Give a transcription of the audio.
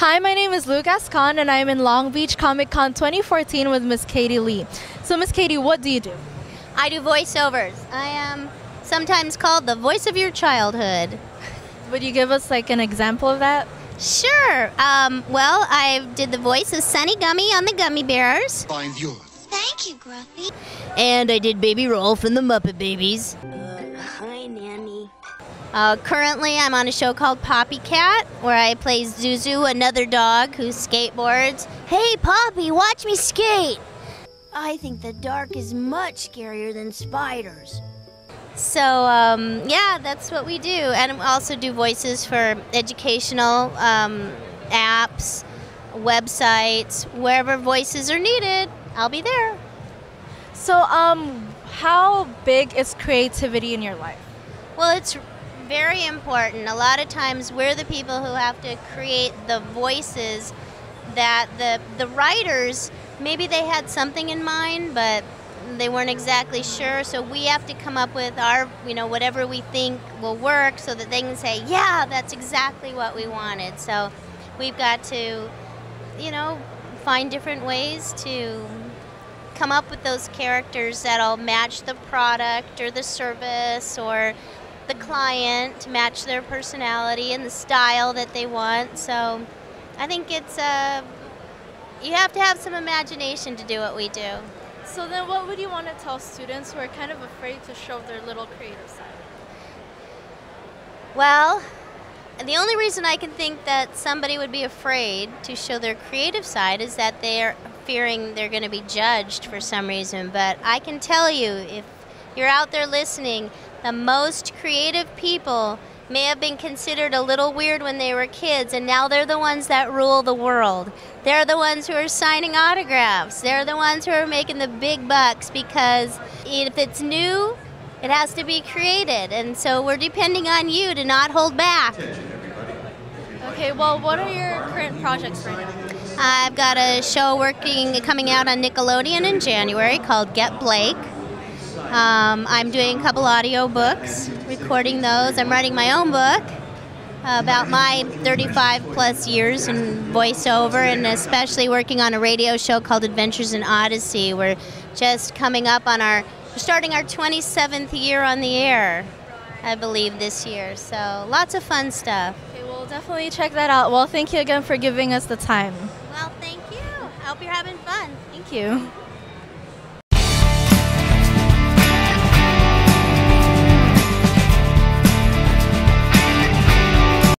is Lou Gascon, and I'm in Long Beach Comic Con 2014 with Miss Katie Leigh. So, Miss Katie, what do you do? I do voiceovers. I am sometimes called the voice of your childhood. Would you give us like an example of that? Sure. Um, well, I did the voice of Sunni Gummi on the Gummi Bears. Find yours. Thank you, Gruffi. And I did Baby Rowlf in the Muppet Babies. Uh, hi, Nanny. Uh, currently, I'm on a show called Poppy Cat, where I play Zuzu, another dog who skateboards. Hey, Poppy, watch me skate! I think the dark is much scarier than spiders. So, um, yeah, that's what we do. And we also do voices for educational um, apps, websites, wherever voices are needed, I'll be there. So, um, how big is creativity in your life? Well, it's very important. A lot of times we're the people who have to create the voices that the the writers maybe they had something in mind, but they weren't exactly sure. So we have to come up with our, you know, whatever we think will work so that they can say, yeah, that's exactly what we wanted. So we've got to, you know, find different ways to come up with those characters that'll match the product or the service or the client to match their personality and the style that they want. So I think it's a, uh, you have to have some imagination to do what we do. So then what would you want to tell students who are kind of afraid to show their little creative side? Well, the only reason I can think that somebody would be afraid to show their creative side is that they're fearing they're going to be judged for some reason. But I can tell you, if you're out there listening, the most creative people may have been considered a little weird when they were kids, and now they're the ones that rule the world. They're the ones who are signing autographs. They're the ones who are making the big bucks because if it's new, it has to be created. And so we're depending on you to not hold back. Okay, well, what are your current projects right now? I've got a show working coming out on Nickelodeon in January called Get Blake. Um, I'm doing a couple audio books, recording those. I'm writing my own book about my 35 plus years in voiceover, and especially working on a radio show called Adventures in Odyssey. We're just coming up on our, we're starting our 27th year on the air, I believe, this year. So lots of fun stuff. Okay, we'll definitely check that out. Well, thank you again for giving us the time. Well, thank you. I hope you're having fun. Thank you.